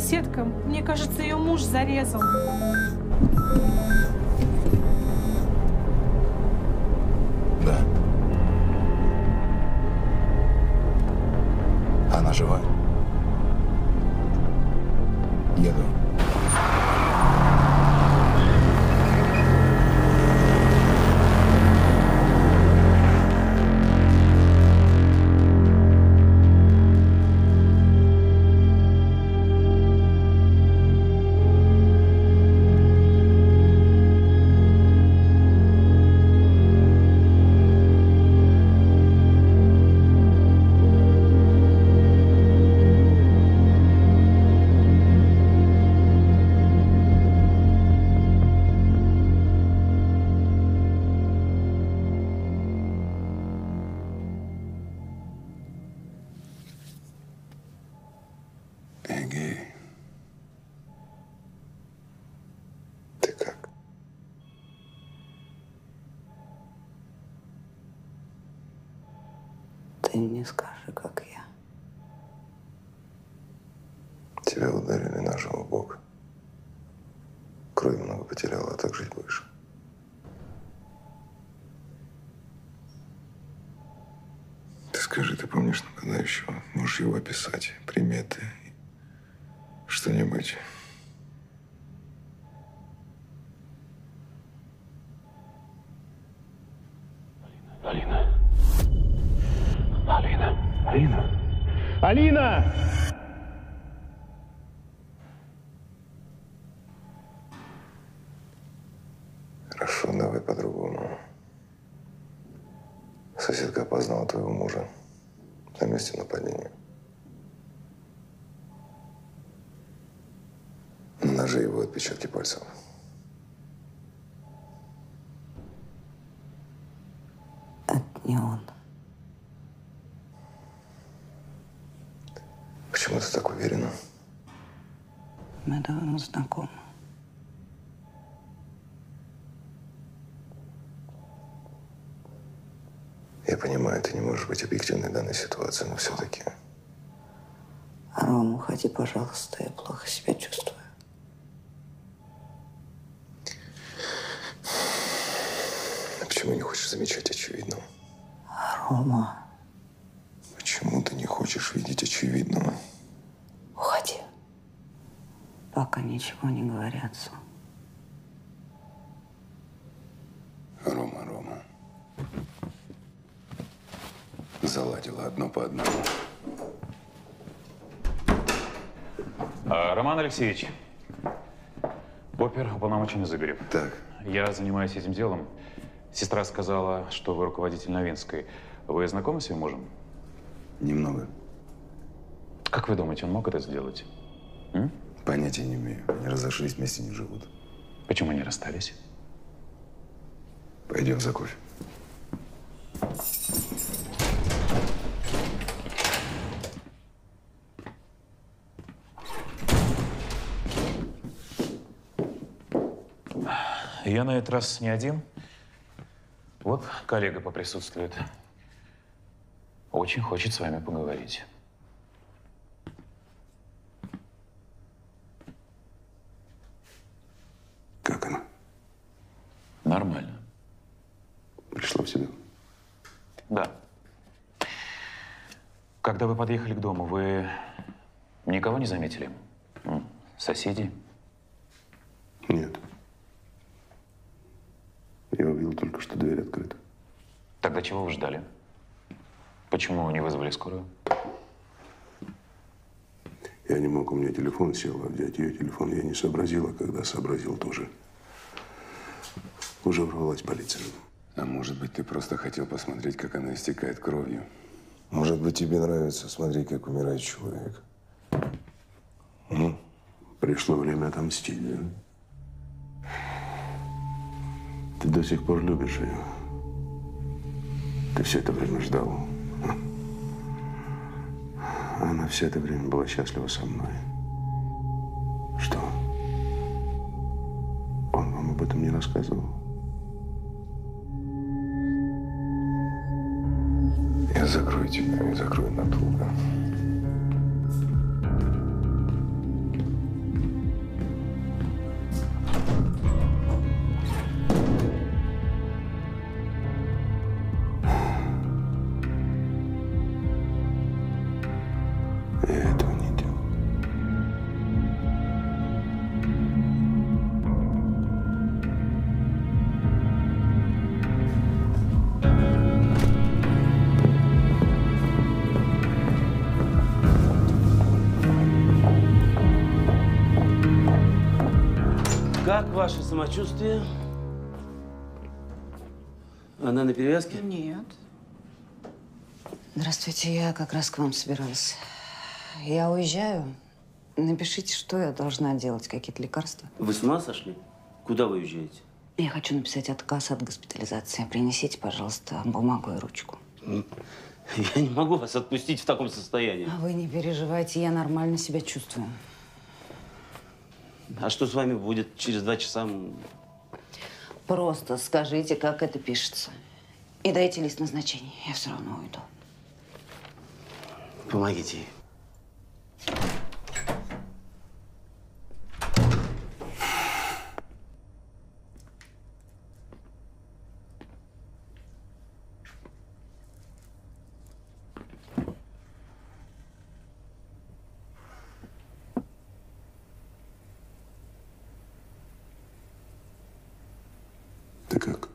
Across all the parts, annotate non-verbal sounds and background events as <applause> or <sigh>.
соседка. Мне кажется, ее муж зарезал. Ты мне скажи, как я. Тебя ударили ножом в бок. Крови много потеряла, а так жить будешь. Ты скажи, ты помнишь нападающего? Можешь его описать? Приметы? Что-нибудь? Алина! Хорошо, давай по-другому. Соседка опознала твоего мужа на месте нападения. На ноже его отпечатки пальцев. Не он. Почему ты так уверена? Знакомы. Я понимаю, ты не можешь быть объективной в данной ситуации, но все-таки Ром, уходи, пожалуйста, я плохо себя чувствую. почему не хочешь замечать очевидного? Рома, Почему ты не хочешь видеть очевидного? Пока ничего не говори отцу. Рома, Рома. Заладила одно по одному. А, Роман Алексеевич, опер уполномоченный Зыберев. Так. Я занимаюсь этим делом. Сестра сказала, что вы руководитель Новинской. Вы знакомы с ее мужем? Немного. Как вы думаете, он мог это сделать? Понятия не имею. Они разошлись, вместе не живут. Почему не расстались? Пойдем за кофе. Я на этот раз не один. Вот коллега поприсутствует. Очень хочет с вами поговорить. Как она? Нормально. Пришла в себя? Да. Когда вы подъехали к дому, вы никого не заметили? М, Соседей? Нет. Я увидел только, что дверь открыта. Тогда чего вы ждали? Почему не вызвали скорую? Я не мог, у меня телефон сел, а взять ее телефон я не сообразил, а когда сообразил тоже. Уже ворвалась полиция. А может быть, ты просто хотел посмотреть, как она истекает кровью? Может быть, тебе нравится смотреть, как умирает человек? Ну, пришло время отомстить, да? Ты до сих пор любишь ее. Ты все это время ждал. Она все это время была счастлива со мной. Что? Он вам об этом не рассказывал? Закрою тебя, я закрою надолго. Ваше самочувствие? Она на перевязке? Нет. Здравствуйте, я как раз к вам собиралась. Я уезжаю. Напишите, что я должна делать, какие-то лекарства. Вы с ума сошли? Куда вы уезжаете? Я хочу написать отказ от госпитализации. Принесите, пожалуйста, бумагу и ручку. Я не могу вас отпустить в таком состоянии. А вы не переживайте, я нормально себя чувствую. А что с вами будет через два часа? Просто скажите, как это пишется. И дайте лист назначений. Я все равно уйду. Помогите ей. Ты как?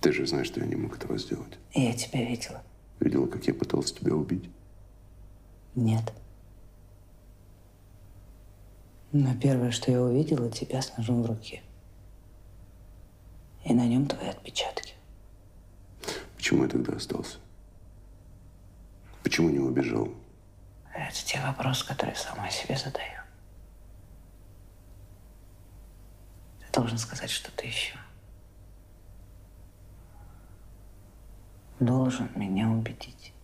Ты же знаешь, что я не мог этого сделать. Я тебя видела. Видела, как я пытался тебя убить? Нет. Но первое, что я увидела, тебя с ножом в руке. И на нем твои отпечатки. Почему я тогда остался? Почему не убежал? Это те вопросы, которые сама себе задаю. Ты должен сказать что-то еще. Должен меня убедить.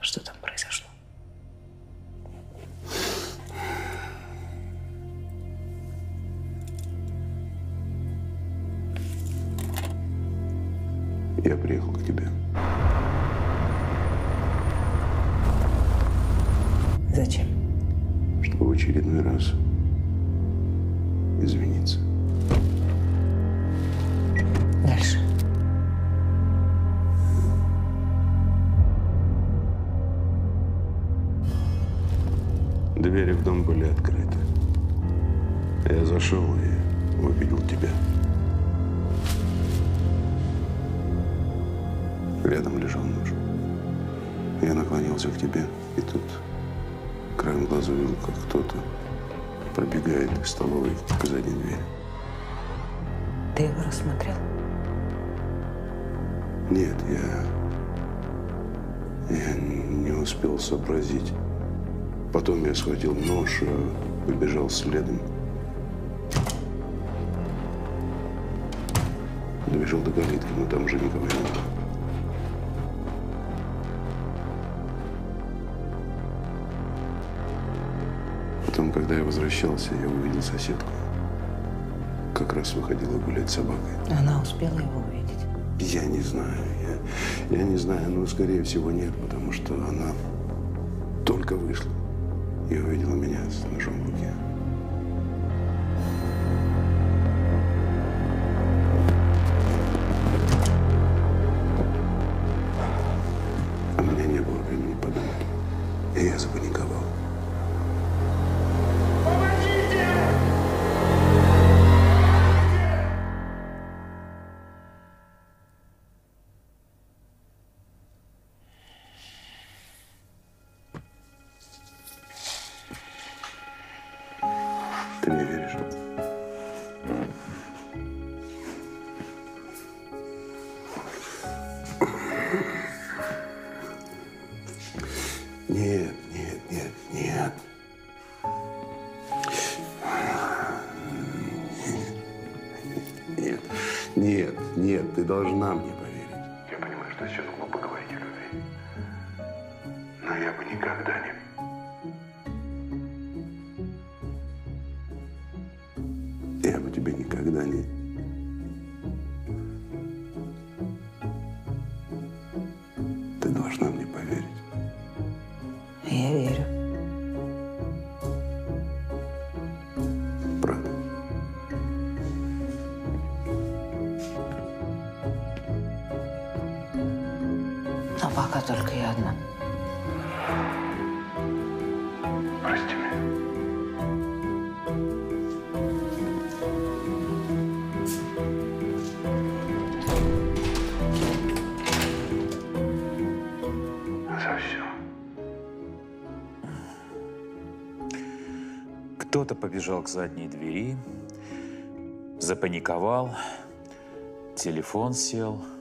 Что там произошло? Я приехал к тебе. Зачем? чтобы в очередной раз из столовой к задней двери. Ты его рассмотрел? Нет, я... Я не успел сообразить. Потом я схватил нож и побежал следом. Добежал до калитки, но там уже никого не было. Когда я возвращался, я увидел соседку. Как раз выходила гулять с собакой. Она успела его увидеть? Я не знаю. Я, я не знаю, но, скорее всего, нет, потому что она только вышла и увидела меня с ножом в руке. только я одна. Прости меня. За все. Кто-то побежал к задней двери, запаниковал, телефон сел –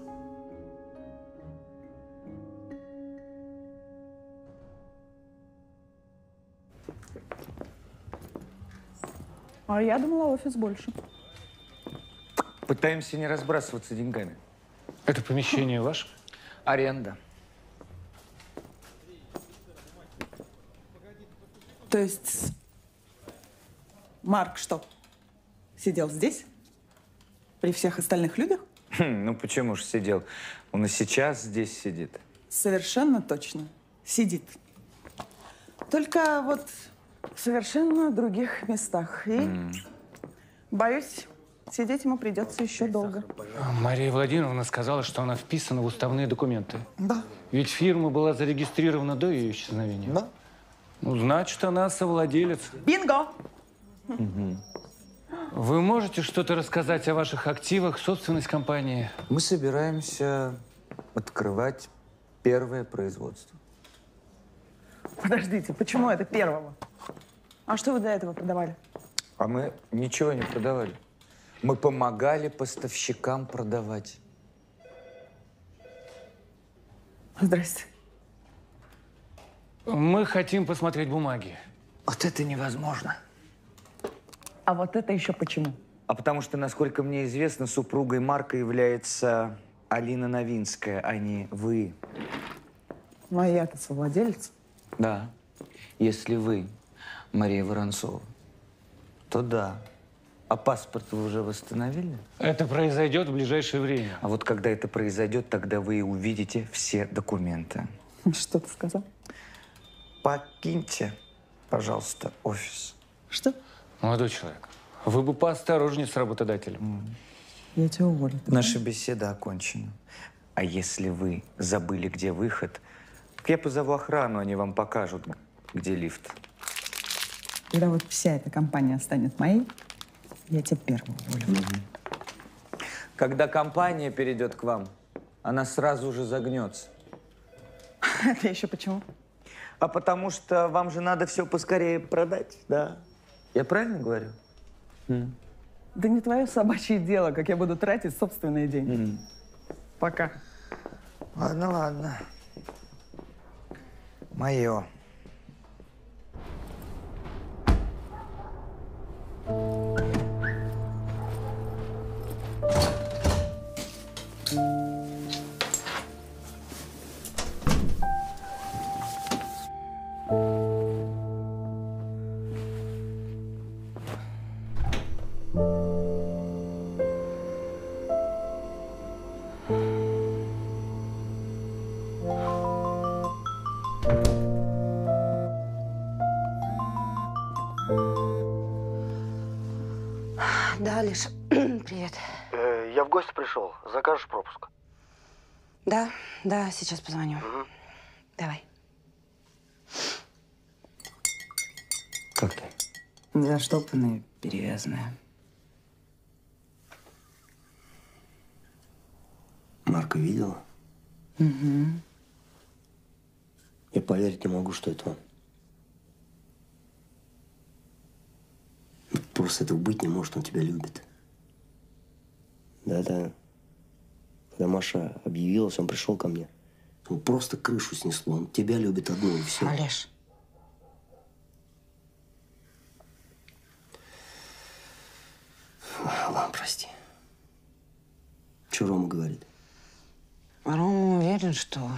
А я думала, офис больше. Пытаемся не разбрасываться деньгами. Это помещение ваше? Аренда. То есть Марк что, сидел здесь? При всех остальных людях? Хм, ну почему же сидел? Он и сейчас здесь сидит. Совершенно точно. Сидит. Только вот в совершенно других местах. И, боюсь, сидеть ему придется еще долго. Мария Владимировна сказала, что она вписана в уставные документы. Да. Ведь фирма была зарегистрирована до ее исчезновения. Да. Ну, значит, она совладелец. Бинго! Вы можете что-то рассказать о ваших активах, собственность компании? Мы собираемся открывать первое производство. Подождите, почему это первого? А что вы до этого продавали? А мы ничего не продавали. Мы помогали поставщикам продавать. Здрасте. Мы хотим посмотреть бумаги. Вот это невозможно. А вот это еще почему? А потому что, насколько мне известно, супругой Марка является Алина Новинская, а не вы. Ну, а я-то совладелец. Да. Если вы Мария Воронцова, то да. А паспорт вы уже восстановили? Это произойдет в ближайшее время. А вот когда это произойдет, тогда вы и увидите все документы. Что ты сказал? Покиньте, пожалуйста, офис. Что? Молодой человек, вы бы поосторожнее с работодателем. Я тебя уволю. Наша беседа окончена. А если вы забыли, где выход, так я позову охрану, они вам покажут, где лифт. Когда вот вся эта компания станет моей, я тебя первую уволю. Когда компания перейдет к вам, она сразу же загнется. <laughs> Это еще почему? А потому что вам же надо все поскорее продать, да? Я правильно говорю? Да не твое собачье дело, как я буду тратить собственные деньги. Пока. Ладно, ладно. Мое. Да, да, сейчас позвоню. Давай. Как ты? Заштопанная, перевязанная. Марка видела? Угу. Я поверить не могу, что это он. Просто этого быть не может, он тебя любит. Да-да. Когда Маша объявилась, он пришел ко мне. Он просто крышу снесло. Он тебя любит одну, и все. Олеж. Ладно, прости. Что Рома говорит? Рома уверен, что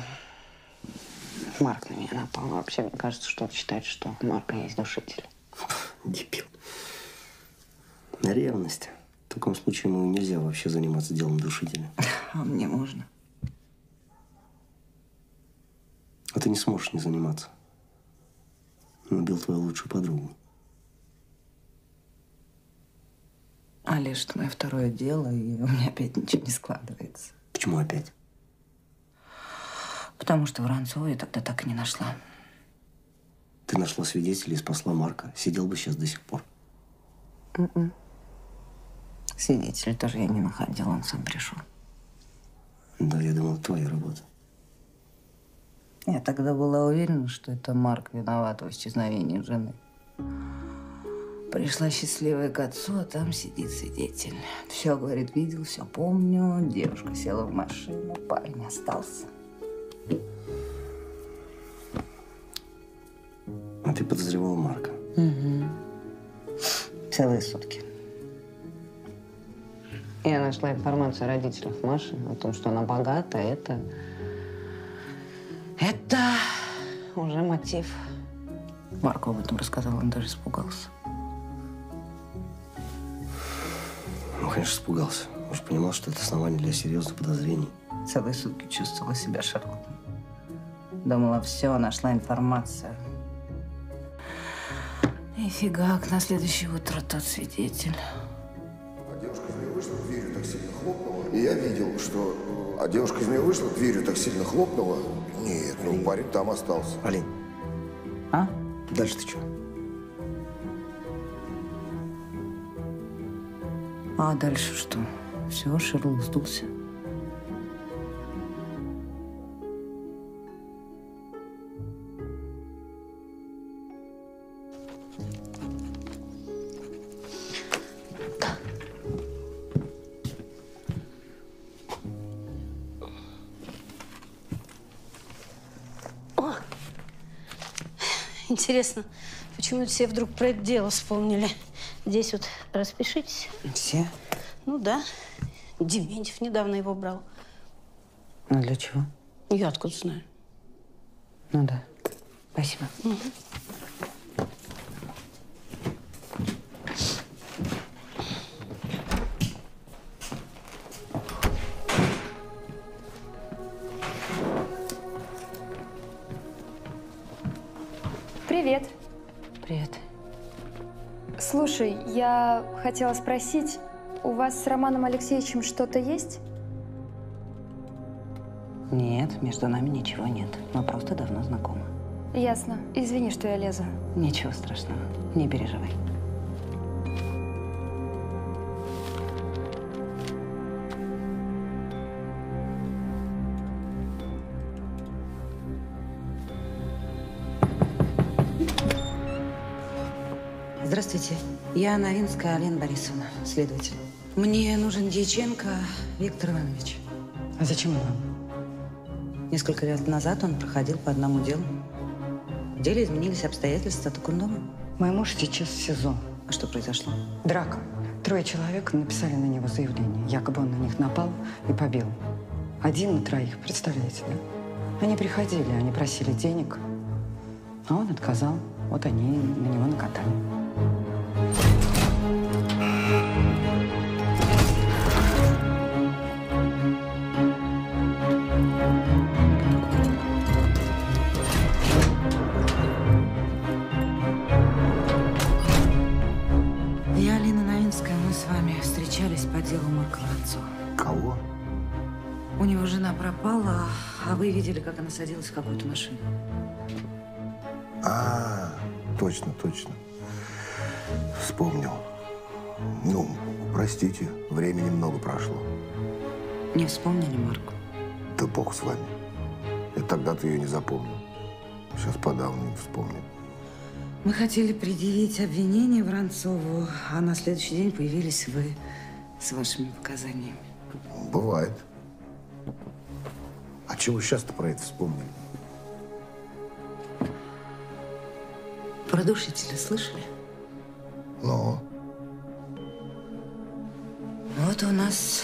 Марк на меня напал. Вообще, мне кажется, что он считает, что Марка есть душитель. Дебил. На ревность. В таком случае ему нельзя вообще заниматься делом душителя. <laughs> А мне можно. А ты не сможешь не заниматься. Он убил твою лучшую подругу. Олеж, это мое второе дело, и у меня опять ничего не складывается. Почему опять? Потому что Воронцова я тогда так и не нашла. Ты нашла свидетелей и спасла Марка. Сидел бы сейчас до сих пор. М-м. Свидетелей тоже я не находила, он сам пришел. Да, я думал, твоя работа. Я тогда была уверена, что это Марк виноват в исчезновении жены. Пришла счастливая к отцу, а там сидит свидетель. Все, говорит, видел, все помню. Девушка села в машину, парень остался. А ты подозревал Марка? Угу. Целые сутки. Я нашла информацию о родителях Маши, о том, что она богата. Это... Это уже мотив. Марку об этом рассказал, он даже испугался. Ну, конечно, испугался. Он же понимал, что это основание для серьезных подозрений. Целые сутки чувствовала себя Шерлоком. Думала, все, нашла информацию. И фигак, на следующее утро тот свидетель. И я видел, что... А девушка из нее вышла, дверью так сильно хлопнула. Нет, ну парень там остался. Алин. А? Дальше ты что? А дальше что? Все, Шерлок сдулся. Интересно, почему все вдруг про это дело вспомнили? Здесь вот распишитесь. Все? Ну да. Дементьев недавно его брал. Ну для чего? Я откуда знаю. Ну да. Спасибо. Привет. Я хотела спросить, у вас с Романом Алексеевичем что-то есть? Нет, между нами ничего нет. Мы просто давно знакомы. Ясно. Извини, что я лезу. Ничего страшного. Не переживай. Я Новинская Алина Борисовна, следователь. Мне нужен Дьяченко Виктор Иванович. А зачем он вам? Несколько лет назад он проходил по одному делу. В деле изменились обстоятельства Токундова. Мой муж сейчас в СИЗО. А что произошло? Драка. Трое человек написали на него заявление. Якобы он на них напал и побил. Один на троих, представляете, да? Они приходили, они просили денег, а он отказал. Вот они на него накатали. Вы видели, как она садилась в какую-то машину. А, точно, точно. Вспомнил. Ну, простите, времени много прошло. Не вспомнили Марку? Да бог с вами. Я тогда-то ее не запомнил. Сейчас подавно не вспомню. Мы хотели предъявить обвинение Воронцову, а на следующий день появились вы с вашими показаниями. Бывает. А чего сейчас-то про это вспомнили? Про душителя слышали? Ну, Вот у нас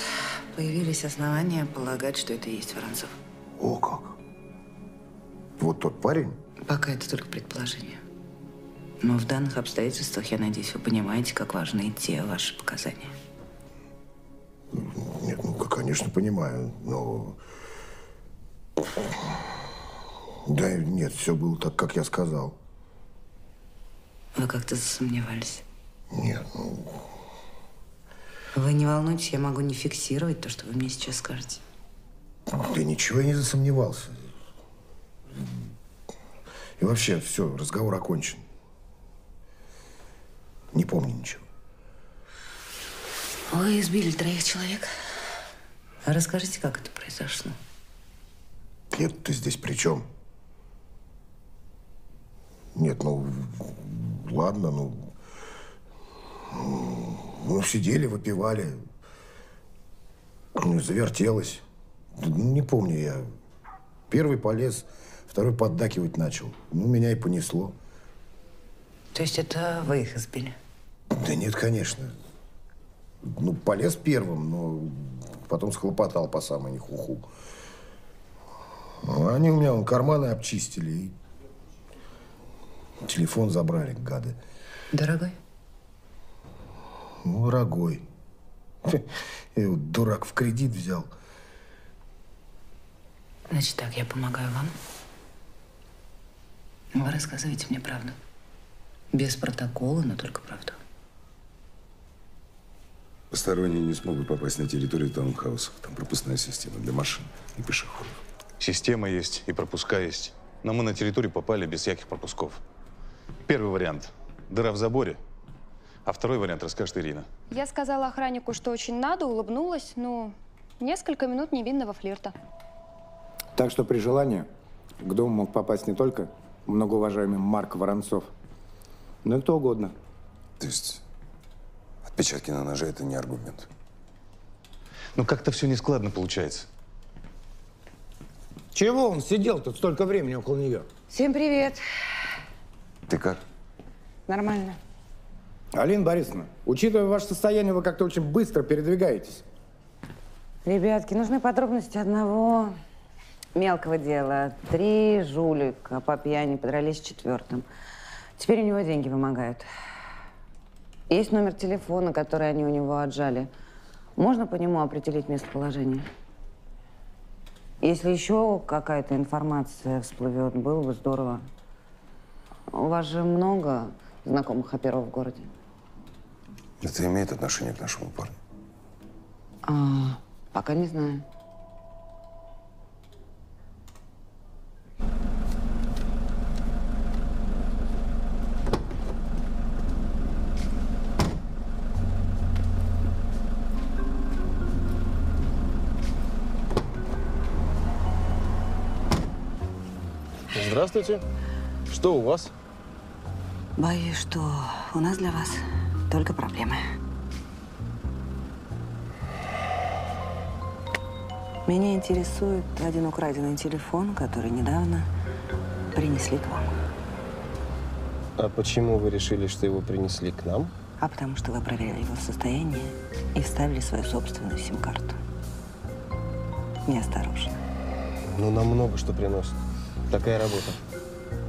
появились основания полагать, что это и есть Воронцов. о как. Вот тот парень? Пока это только предположение. Но в данных обстоятельствах, я надеюсь, вы понимаете, как важны те ваши показания. Нет, ну, конечно, понимаю, но... Да нет, все было так, как я сказал. Вы как-то засомневались. Нет, ну, Вы не волнуйтесь, я могу не фиксировать то, что вы мне сейчас скажете. да ничего я не засомневался. И вообще, все, разговор окончен. Не помню ничего. Вы избили троих человек. Расскажите, как это произошло? Нет, ты здесь при чем? Нет, ну, ладно, ну, Ну, сидели, выпивали. Ну, завертелось. Не помню я. Первый полез, второй поддакивать начал. Ну, меня и понесло. То есть это вы их избили? Да нет, конечно. Ну, полез первым, но потом схлопотал по самой нехуху. Ну, Они у меня вон, карманы обчистили и телефон забрали, гады. Дорогой? Ну, дорогой. Я его, дурак, в кредит взял. Значит так, я помогаю вам. Вы рассказываете мне правду. Без протокола, но только правду. Посторонние не смогут попасть на территорию таунхаусов. Там пропускная система для машин и пешеходов. Система есть и пропуска есть. Но мы на территорию попали без всяких пропусков. Первый вариант – дыра в заборе. А второй вариант расскажет Ирина. Я сказала охраннику, что очень надо, улыбнулась. Ну, несколько минут невинного флирта. Так что при желании к дому мог попасть не только многоуважаемый Марк Воронцов, но и кто угодно. То есть отпечатки на ноже – это не аргумент. Ну как-то все нескладно получается. Чего он сидел тут столько времени около нее? Всем привет. Ты как? Нормально. Алина Борисовна, учитывая ваше состояние, вы как-то очень быстро передвигаетесь. Ребятки, нужны подробности одного мелкого дела. Три жулика по пьяни подрались с четвертым. Теперь у него деньги вымогают. Есть номер телефона, который они у него отжали. Можно по нему определить местоположение? Если еще какая-то информация всплывет, было бы здорово. У вас же много знакомых оперов в городе. Это имеет отношение к нашему парню? А, пока не знаю. Здравствуйте. Что у вас? Боюсь, что у нас для вас только проблемы. Меня интересует один украденный телефон, который недавно принесли к вам. А почему вы решили, что его принесли к нам? А потому что вы проверяли его состояние и вставили свою собственную сим-карту. Неосторожно. Ну, нам много что приносит. Такая работа.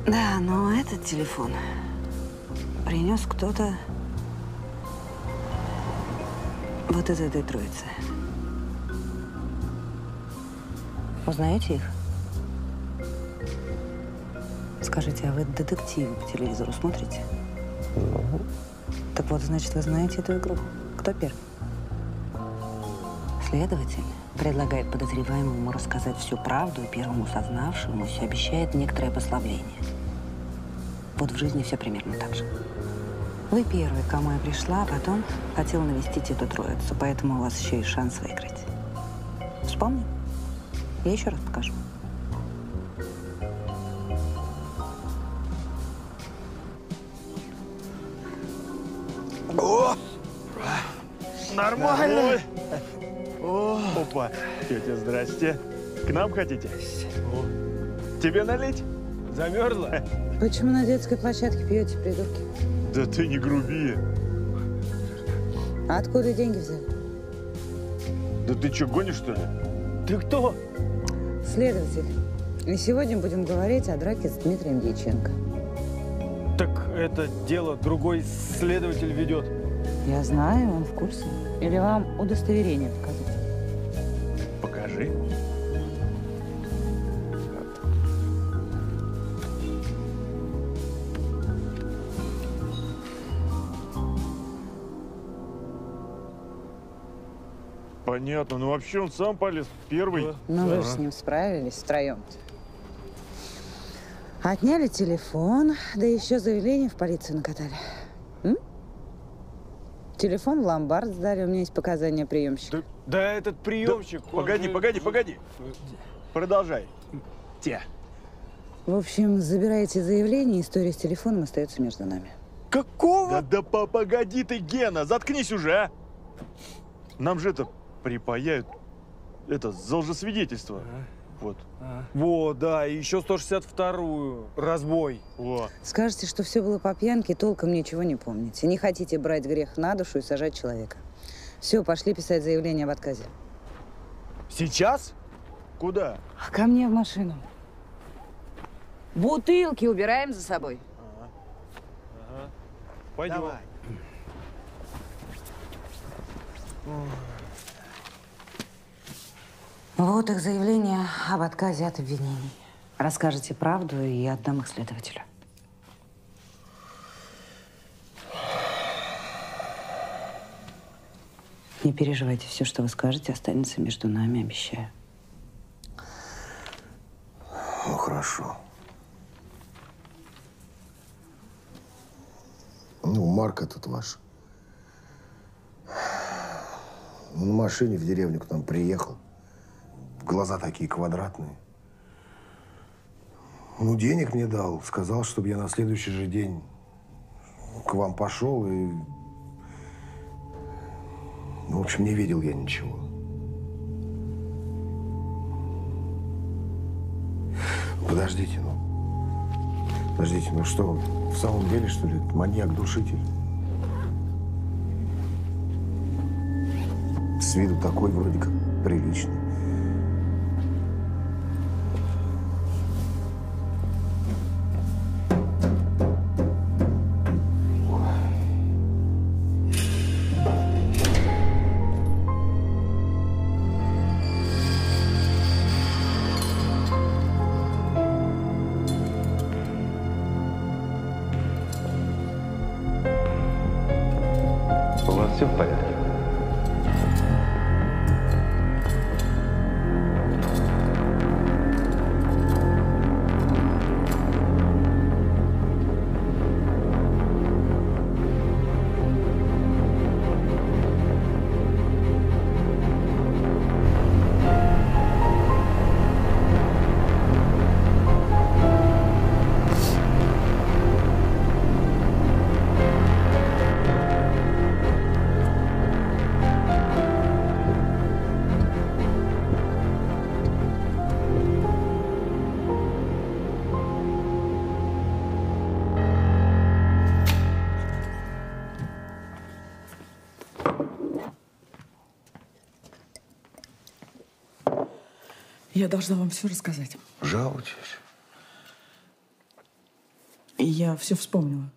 Да, но этот телефон принес кто-то вот из этой троицы. Узнаете их? Скажите, а вы детективы по телевизору смотрите? Ну, Так вот, значит, вы знаете эту игру. Кто первый? Следователь предлагает подозреваемому рассказать всю правду, и первому сознавшемуся обещает некоторое послабление. Вот в жизни все примерно так же. Вы первый, к кому я пришла, а потом хотела навестить эту троицу, поэтому у вас еще есть шанс выиграть. Вспомни? Я еще раз покажу. Здрасте. К нам хотите? О. Тебе налить? Замерзла? Почему на детской площадке пьете, придурки? Да ты не груби. А откуда деньги взяли? Да ты что, гонишь, что ли? Ты кто? Следователь. И сегодня будем говорить о драке с Дмитрием Дьяченко. Так это дело другой следователь ведет. Я знаю, он в курсе. Или вам удостоверение показать? Понятно. Ну вообще он сам полез первый. Ну вы же с ним справились втроем. Отняли телефон, да еще заявление в полицию накатали. М? Телефон в ломбард сдали, у меня есть показания приемщика. Да этот приемщик. погоди, погоди, погоди. Продолжай. Те. В общем, забираете заявление, история с телефоном остается между нами. Какого? Да, да по- погоди ты, Гена, заткнись уже, а! Нам же это припаяют, это, за лжесвидетельство. Вот. Вот, да, и еще 162-ю, разбой. Во. Скажете, что все было по пьянке, толком ничего не помните. Не хотите брать грех на душу и сажать человека. Все, пошли писать заявление об отказе. Сейчас? Куда? Ко мне в машину. Бутылки убираем за собой. Пойдем. Вот их заявление об отказе от обвинений. Расскажете правду и отдам их следователю. Не переживайте, все, что вы скажете, останется между нами, обещаю. Ну, хорошо. Ну, Марк этот ваш. На машине в деревню к нам приехал. Глаза такие квадратные. Ну, денег мне дал. Сказал, чтобы я на следующий же день к вам пошел и... Ну, в общем, не видел я ничего. Подождите, ну. Подождите, ну что, в самом деле, что ли, маньяк-душитель? С виду такой вроде как приличный. Я должна вам все рассказать. Жалуйтесь. Я все вспомнила.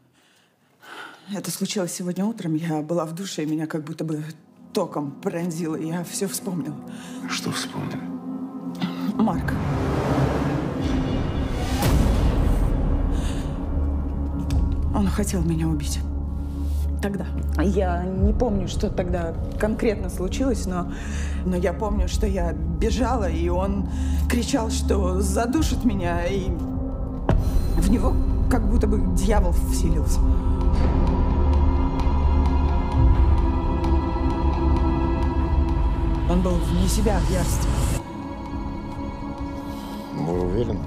Это случилось сегодня утром. Я была в душе, и меня как будто бы током пронзило. Я все вспомнила. Что вспомнили? Марк. Он хотел меня убить. Тогда. Я не помню, что тогда конкретно случилось, но, но я помню, что я бежала, и он кричал, что задушит меня, и в него как будто бы дьявол вселился. Он был вне себя от ярости. Вы уверены?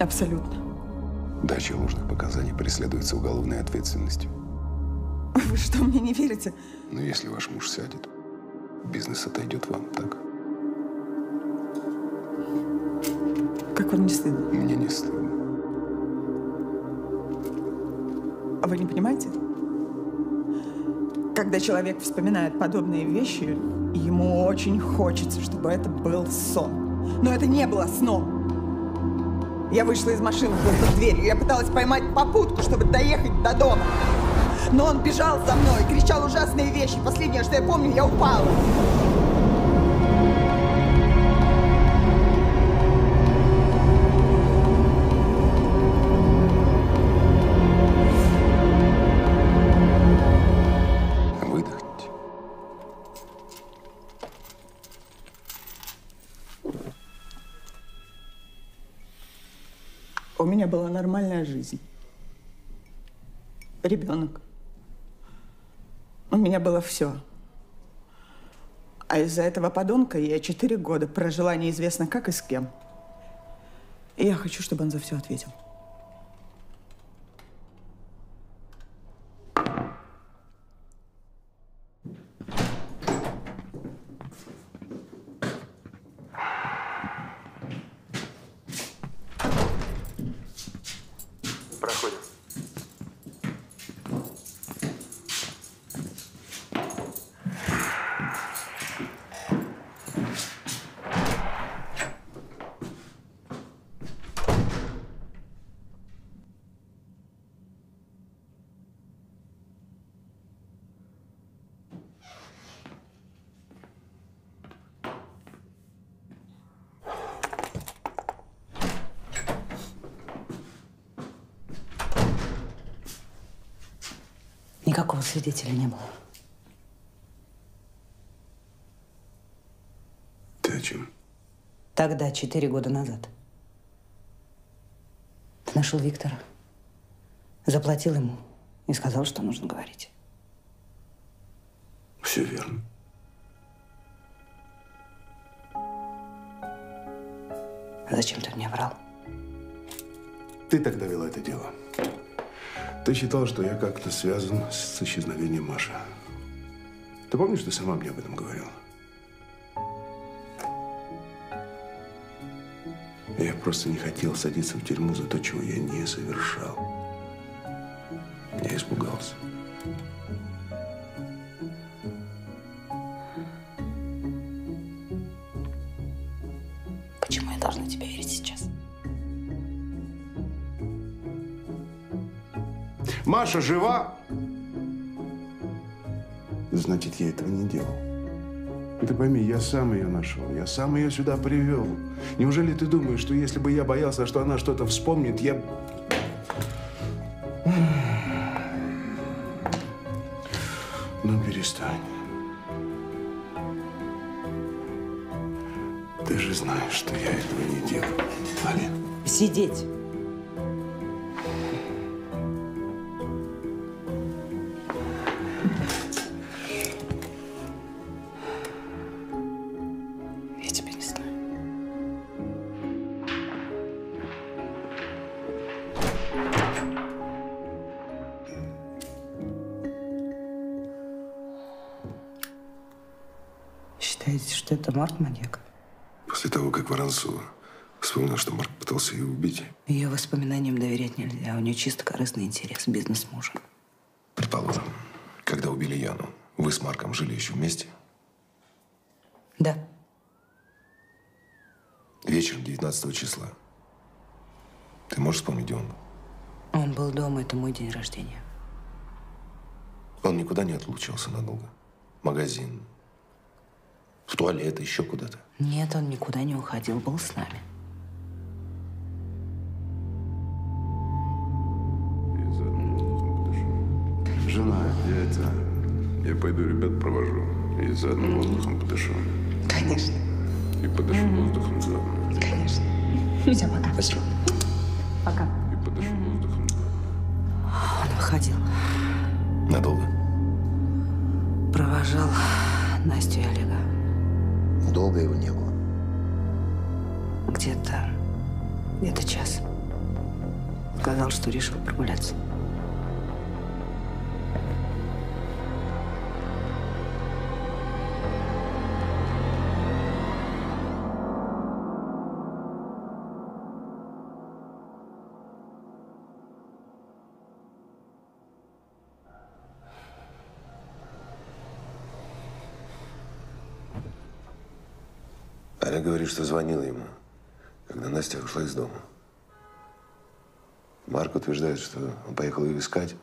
Абсолютно. Дача ложных показаний преследуется уголовной ответственностью. <laughs> Вы что, мне не верите? Но если ваш муж сядет, бизнес отойдет вам, так? Как вам не стыдно? Мне не стыдно. А вы не понимаете? Когда человек вспоминает подобные вещи, ему очень хочется, чтобы это был сон. Но это не было сном. Я вышла из машины, хлопнув дверью. Я пыталась поймать попутку, чтобы доехать до дома. Но он бежал за мной, кричал ужасные вещи. Последнее, что я помню, я упала. Выдохните. У меня была нормальная жизнь. Ребенок. Меня было все. А из-за этого подонка я четыре года прожила неизвестно как и с кем. И я хочу, чтобы он за все ответил. Никакого свидетеля не было. Ты о чем? Тогда, четыре года назад. Ты нашел Виктора, заплатил ему и сказал, что нужно говорить. Все верно. А зачем ты мне врал? Ты тогда вела это дело. Ты считал, что я как-то связан с исчезновением Маши. Ты помнишь, ты сама мне об этом говорила? Я просто не хотел садиться в тюрьму за то, чего я не совершал. Я испугался. Маша жива? Значит, я этого не делал. Ты пойми, я сам ее нашел, я сам ее сюда привел. Неужели ты думаешь, что если бы я боялся, что она что-то вспомнит, я... Ну, перестань. Ты же знаешь, что я этого не делал. Алин. Сидеть. Считаете, что это Марк маньяк? После того, как Воронцова вспомнил, что Марк пытался ее убить, Ее воспоминаниям доверять нельзя. У нее чисто корыстный интерес, бизнес мужа. Предположим, когда убили Яну, вы с Марком жили еще вместе? Да. Вечером 19 числа. Ты можешь вспомнить, где он был? Он был дома, это мой день рождения. Он никуда не отлучился надолго. Магазин, в туалет, еще куда-то. Нет, он никуда не уходил, был с нами. Жена, я это... Я пойду ребят провожу. И заодно воздухом подышу. Конечно. И подышу воздухом заодно. Конечно. Все, пока. Спасибо. Пока. И подышу воздухом Он выходил. Надолго? Провожал Настю и Олега. Долго его не было. Где-то... где-то час. Сказал, что решил прогуляться. Аля говорит, что звонила ему, когда Настя ушла из дома. Марк утверждает, что он поехал ее искать,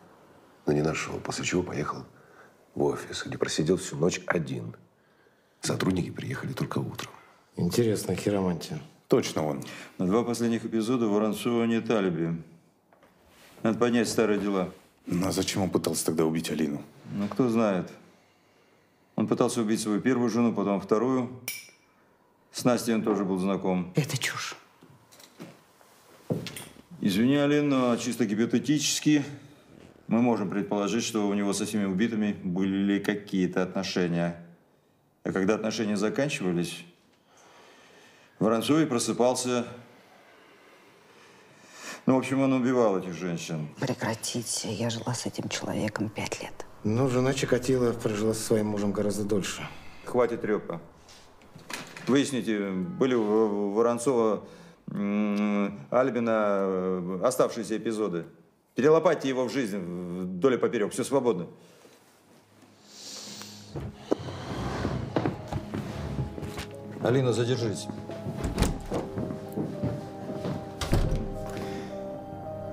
но не нашел, после чего поехал в офис, где просидел всю ночь один. Сотрудники приехали только утром. Интересно, хиромантия. Точно он. На два последних эпизода Воронцова нет алиби. Надо поднять старые дела. Ну, а зачем он пытался тогда убить Алину? Ну, кто знает. Он пытался убить свою первую жену, потом вторую. С Настей он тоже был знаком. Это чушь. Извини, Алин, но чисто гипотетически мы можем предположить, что у него со всеми убитыми были какие-то отношения. А когда отношения заканчивались, Воронцовый просыпался... Ну, в общем, он убивал этих женщин. Прекратите. Я жила с этим человеком пять лет. Ну, жена Чикатило прожила со своим мужем гораздо дольше. Хватит трепа. Выясните, были у Воронцова, Альбина э, оставшиеся эпизоды. Перелопатьте его в жизнь вдоль и поперек. Все свободно. Алина, задержись.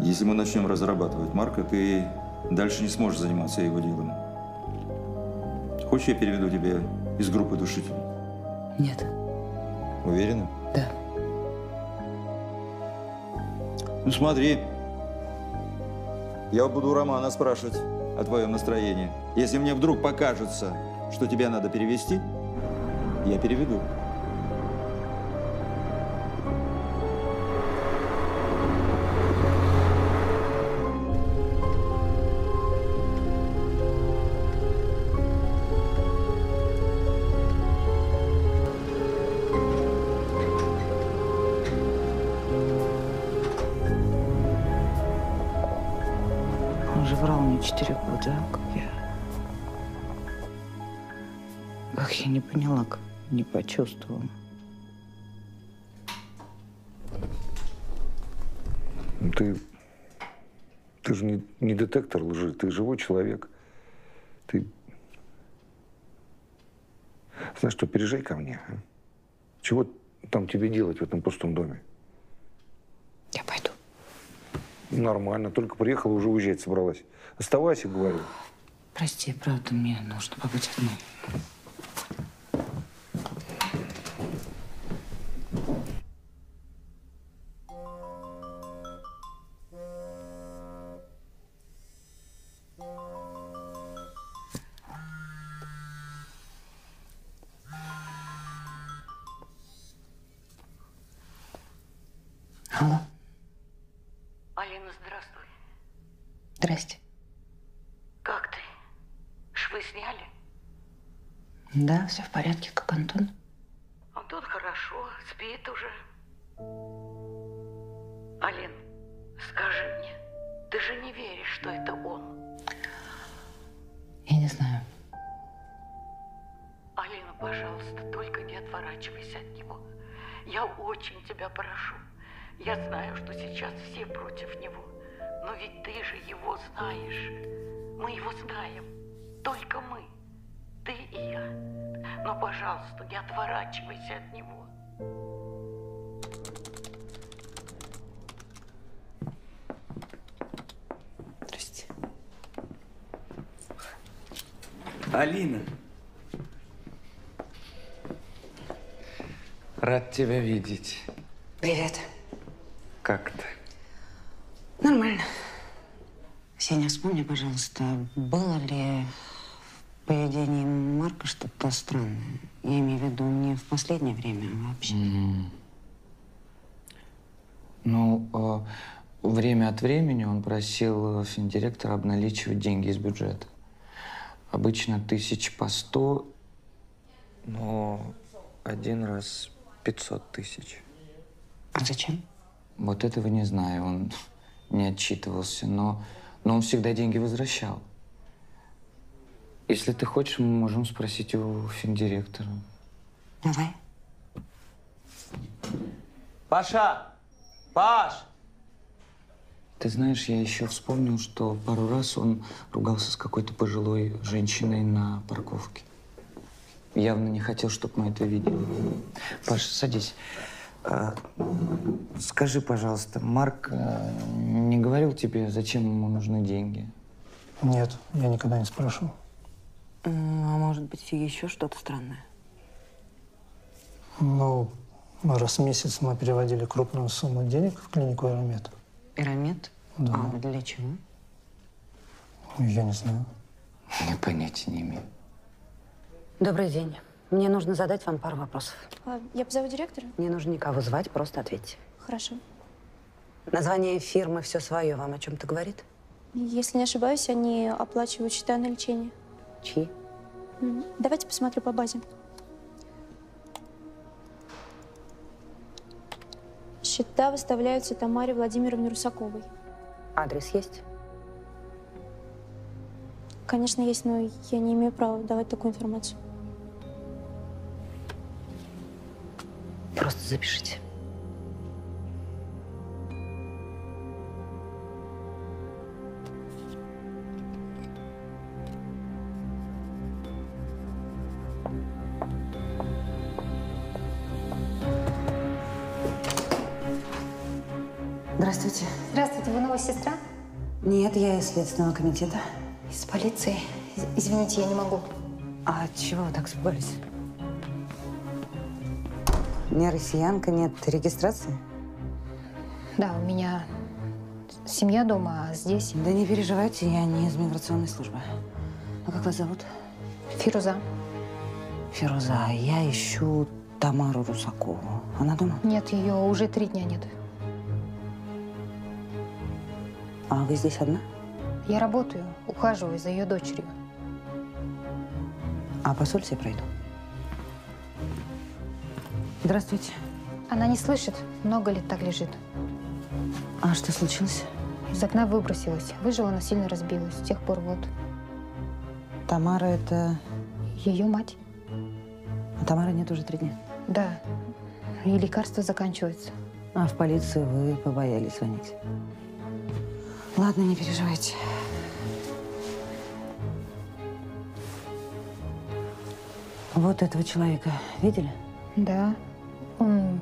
Если мы начнем разрабатывать Марка, ты дальше не сможешь заниматься его делом. Хочешь, я переведу тебя из группы душителей? Нет. Уверена? Да. Ну смотри, я буду у Романа спрашивать, о твоем настроении. Если мне вдруг покажется, что тебе надо перевести, я переведу. Как я... Как я не поняла, как не почувствовала. Ну, ты, ты же не, не детектор лжи, ты живой человек. Ты... Знаешь что, переезжай ко мне. а? Чего там тебе делать в этом пустом доме? Я пойду. Нормально, только приехала, уже уезжать собралась. Оставайся, говорю. Прости, правда, мне нужно побыть одной. Здрасте. Как ты? Швы сняли? Да, все в порядке, как Антон. Антон хорошо, спит уже. Алин, скажи мне, ты же не веришь, что это он? Я не знаю. Алина, пожалуйста, только не отворачивайся от него. Я очень тебя прошу. Я знаю, что сейчас все против него. Но ведь ты же его знаешь. Мы его знаем. Только мы. Ты и я. Но, пожалуйста, не отворачивайся от него. Алина. Рад тебя видеть. Привет. Как ты? Нормально. Сеня, вспомни, пожалуйста, было ли в поведении Марка что-то странное? Я имею в виду не в последнее время, а вообще. М. Ну, э, время от времени он просил финдиректора обналичивать деньги из бюджета. Обычно тысяч по сто, но один раз 500 тысяч. А зачем? Вот этого не знаю, он не отчитывался, но, но он всегда деньги возвращал. Если ты хочешь, мы можем спросить у финдиректора. Давай. Паша! Паш! Ты знаешь, я еще вспомнил, что пару раз он ругался с какой-то пожилой женщиной на парковке. Явно не хотел, чтобы мы это видели. Паш, садись. А, скажи, пожалуйста, Марк э, не говорил тебе, зачем ему нужны деньги? Нет, я никогда не спрашивал. А может быть, еще что-то странное? Ну, раз в месяц мы переводили крупную сумму денег в клинику Аэромед. Пирамид? Да. А для чего? Я не знаю. Я понятия не имею. Добрый день. Мне нужно задать вам пару вопросов. А, я позову директора? Не нужно никого звать, просто ответьте. Хорошо. Название фирмы «Все свое» вам о чем-то говорит? Если не ошибаюсь, они оплачивают счета на лечение. Чьи? Давайте посмотрю по базе. Счета выставляются Тамаре Владимировне Русаковой. Адрес есть? Конечно, есть, но я не имею права давать такую информацию. Просто запишите. Здравствуйте. Здравствуйте, вы новая сестра? Нет, я из Следственного комитета. Из полиции. Из- Извините, я не могу. А чего вы так испугались? Не россиянка, нет регистрации? Да, у меня семья дома, а здесь... Да не переживайте, я не из миграционной службы. А как вас зовут? Фируза. Фируза, я ищу Тамару Русакову. Она дома? Нет, ее уже три дня нет. А вы здесь одна? Я работаю, ухаживаю за ее дочерью. А посольство я пройду. Здравствуйте. Она не слышит, много лет так лежит. А что случилось? Из окна выбросилась. Выжила, но сильно разбилась. С тех пор вот. Тамара это... Ее мать. А Тамары нет уже три дня. Да. И лекарства заканчиваются. А в полицию вы побоялись звонить. Ладно, не переживайте. Вот этого человека видели? Да. Он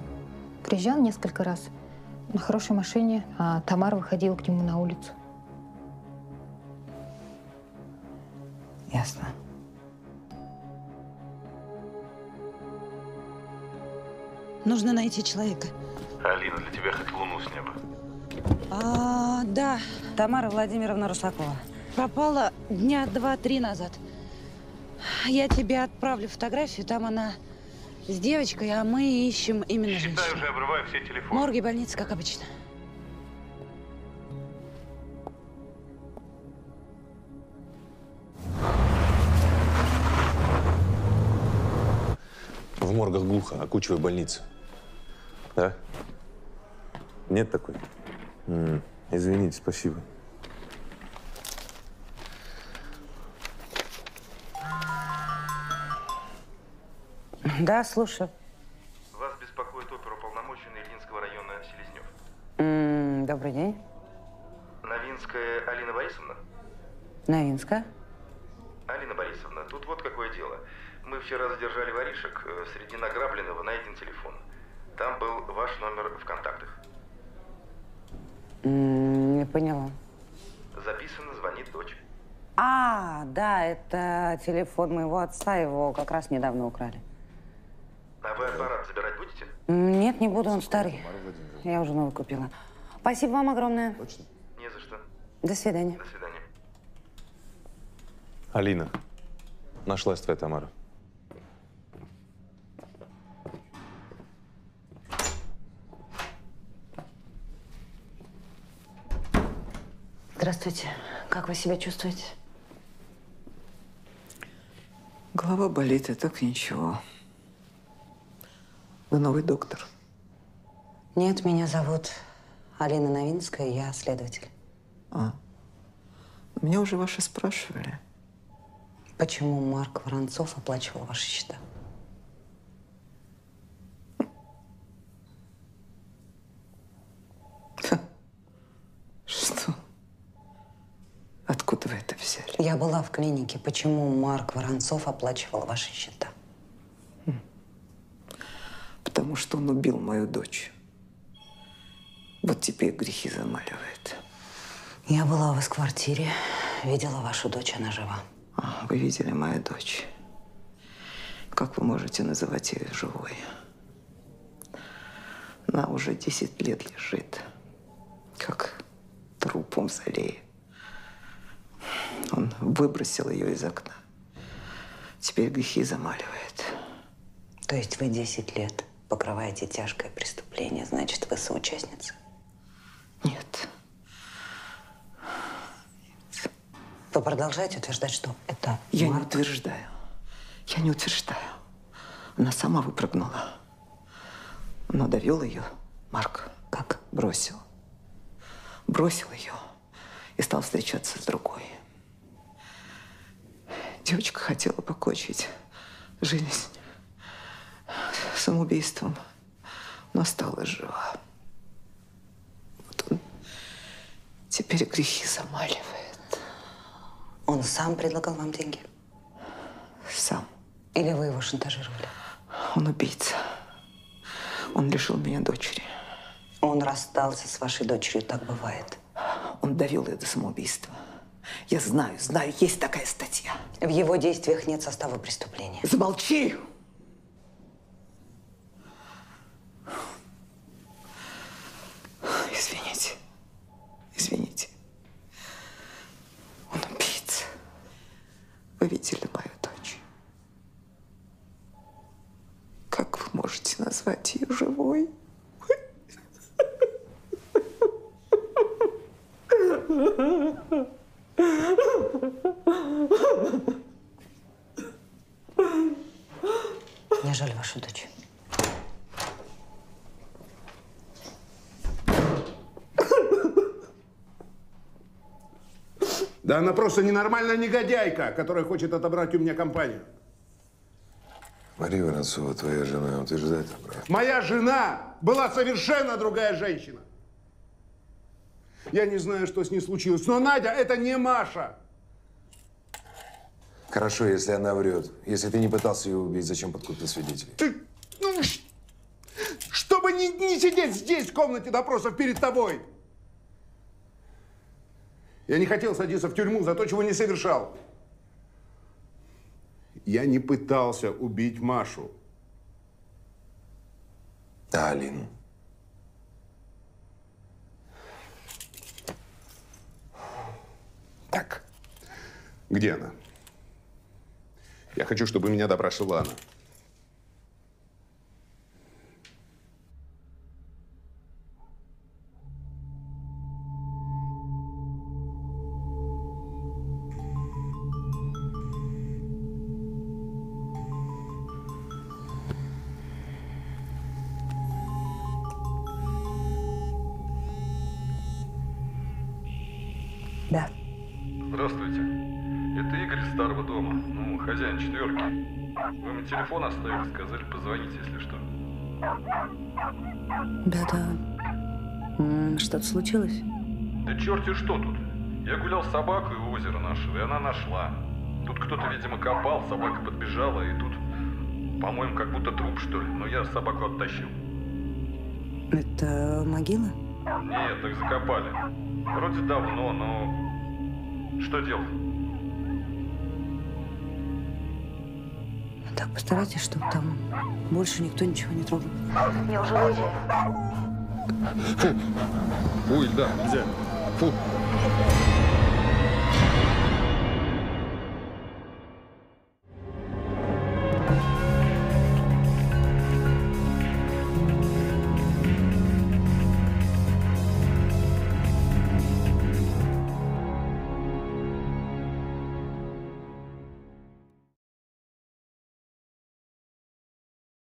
приезжал несколько раз на хорошей машине, а Тамара выходила к нему на улицу. Ясно. Нужно найти человека. Алина, для тебя хоть луну с неба. А, да, Тамара Владимировна Русакова. Пропала дня два-три назад. Я тебе отправлю фотографию, там она с девочкой, а мы ищем именно Считай, женщину. уже обрываю все телефоны. Морги, больницы, как обычно. В моргах глухо, а кучевая больница. Да? Нет такой? М, Извините, спасибо. Да, слушаю. Вас беспокоит оперуполномоченный Ильинского района Селезнев. М, Добрый день. Новинская Алина Борисовна? Новинска. Алина Борисовна, тут вот какое дело. Мы вчера задержали воришек. Э, Среди награбленного найден телефон. Там был ваш номер в контактах. М, Не поняла. Записано, звонит дочь. А, да, это телефон моего отца, его как раз недавно украли. А вы аппарат забирать будете? Нет, не буду, он старый. Я уже новый купила. Спасибо вам огромное. Не за что. До свидания. До свидания. Алина, нашлась твоя Тамара. Здравствуйте. Как вы себя чувствуете? Голова болит, а так ничего. Вы новый доктор. Нет, меня зовут Алина Новинская, я следователь. А. Меня уже ваши спрашивали. Почему Марк Воронцов оплачивал ваши счета? Что? Откуда вы это взяли? Я была в клинике. Почему Марк Воронцов оплачивал ваши счета? Потому что он убил мою дочь. Вот теперь грехи замаливает. Я была у вас в квартире, видела вашу дочь, она жива. А, вы видели мою дочь. Как вы можете называть ее живой? Она уже 10 лет лежит, как труп в мавзолее. Он выбросил ее из окна. Теперь грехи замаливает. То есть вы 10 лет покрываете тяжкое преступление, значит, вы соучастница? Нет. Вы продолжаете утверждать, что это Я Марк? не утверждаю. Я не утверждаю. Она сама выпрыгнула. Но довел ее Марк. Как? Бросил. Бросил ее и стал встречаться с другой. Девочка хотела покончить жизнь самоубийством, но осталась жива. Вот он теперь грехи замаливает. Он сам предлагал вам деньги? Сам. Или вы его шантажировали? Он убийца. Он лишил меня дочери. Он расстался с вашей дочерью, так бывает. Он довел ее до самоубийства. Я знаю, знаю, есть такая статья. В его действиях нет состава преступления. Замолчи! Извините. Извините. Вы видели мою дочь? Как вы можете назвать ее живой? Мне жаль вашу дочь. Да она просто ненормальная негодяйка, которая хочет отобрать у меня компанию. Мария Воронцова, твоя жена, утверждает обратно. Моя жена была совершенно другая женщина. Я не знаю, что с ней случилось, но Надя это не Маша. Хорошо, если она врет. Если ты не пытался ее убить, зачем подкупил свидетелей? Ну, ш- чтобы не, не сидеть здесь, в комнате допросов перед тобой. Я не хотел садиться в тюрьму за то, чего не совершал. Я не пытался убить Машу. А Алину? Так, где она? Я хочу, чтобы меня допрашивала она. Что-то случилось? Да черти что тут. Я гулял с собакой у озера нашего, и она нашла. Тут кто-то, видимо, копал, собака подбежала, и тут, по-моему, как будто труп, что ли. Но я собаку оттащил. Это могила? Нет, так закопали. Вроде давно, но... Что делать? Так постарайтесь, чтобы там больше никто ничего не трогал. Я уже выезжаю. Фу. Фу, да, нельзя. Фу.